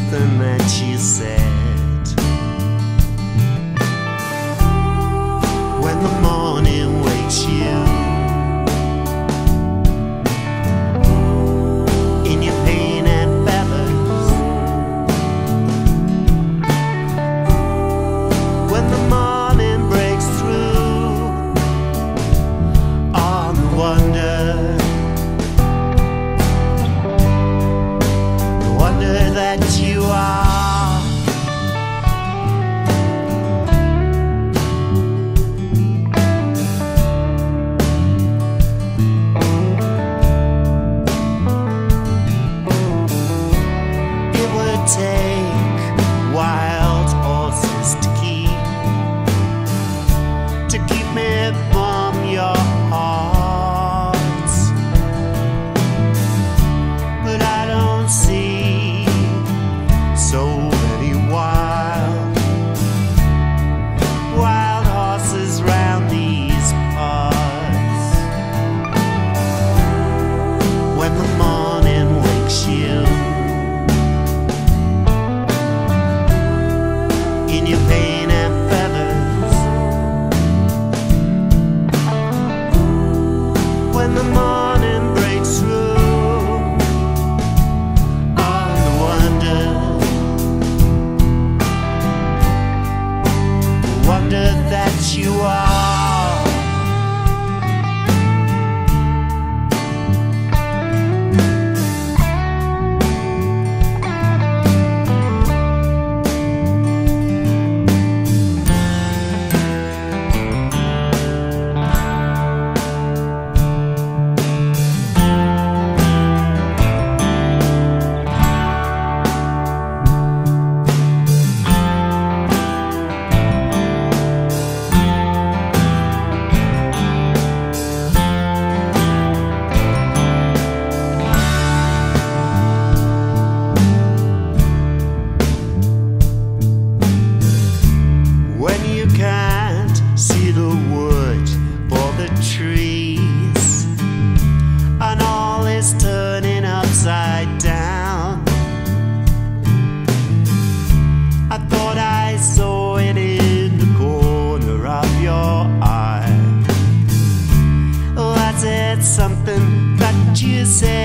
something that you said. When the morning wakes you take wild horses to keep to keep me from your heart but I don't see so many wild, wild horses round these parts. When the morning something that you said?